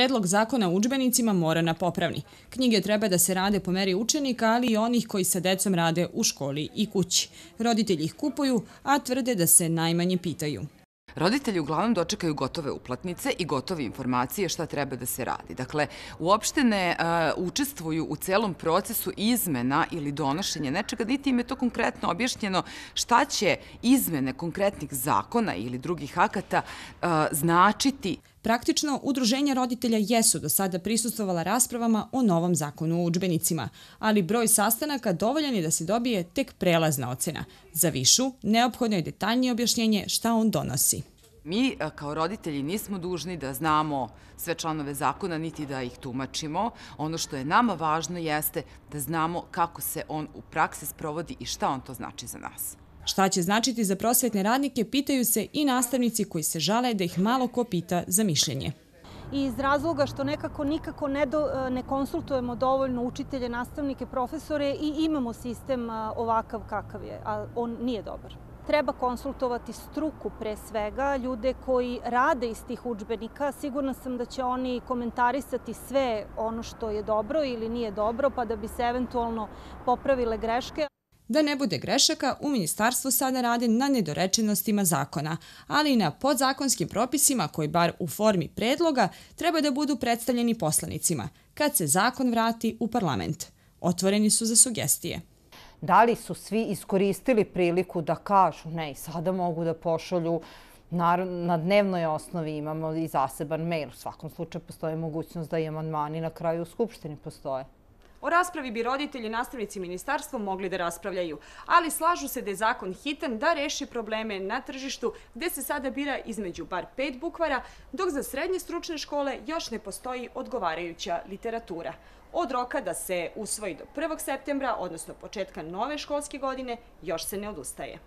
Predlog zakona o učbenicima mora na popravni. Knjige treba da se rade po meri učenika, ali i onih koji sa decom rade u školi i kući. Roditelji ih kupuju, a tvrde da se najmanje pitaju. Roditelji uglavnom dočekaju gotove uplatnice i gotove informacije šta treba da se radi. Dakle, uopšte ne e, učestvuju u celom procesu izmena ili donošenja nečega, niti im je to konkretno objašnjeno šta će izmene konkretnih zakona ili drugih akata e, značiti. Praktično, udruženja roditelja jesu do sada prisustovala raspravama o novom zakonu o učbenicima, ali broj sastanaka dovoljan je da se dobije tek prelazna ocena. Za višu, neophodno je detaljnije objašnjenje šta on donosi. Mi e, kao roditelji nismo dužni da znamo sve članove zakona, niti da ih tumačimo. Ono što je nama važno jeste da znamo kako se on u praksi sprovodi i šta on to znači za nas. Šta će značiti za prosvetne radnike, pitaju se i nastavnici koji se žale da ih malo ko pita za mišljenje. I iz razloga što nekako nikako ne e, konsultujemo dovoljno učitelje, nastavnike, profesore i imamo sistem e, ovakav kakav je, a on nije dobar. Treba konsultovati struku pre svega, ljude koji rade iz tih učbenika. Sigurna sam da će oni komentarisati sve ono što je dobro ili nije dobro, pa da bi se eventualno popravile greške. Da ne bude grešaka, u ministarstvu sada rade na nedorečenostima zakona, ali i na podzakonskim propisima koji bar u formi predloga treba da budu predstavljeni poslanicima kad se zakon vrati u parlament. Otvoreni su za sugestije. Da li su svi iskoristili priliku da kažu ne, sada mogu da pošalju na dnevnoj osnovi imamo i zaseban mail. U svakom slučaju postoje mogućnost da i amandmani na kraju u Skupštini postoje. O raspravi bi roditelji i nastavnici ministarstva mogli da raspravljaju, ali slažu se da je zakon hitan da reši probleme na tržištu gde se sada bira između bar pet bukvara, dok za srednje stručne škole još ne postoji odgovarajuća literatura. Od roka da se usvoji do 1. septembra, odnosno početka nove školske godine, još se ne odustaje.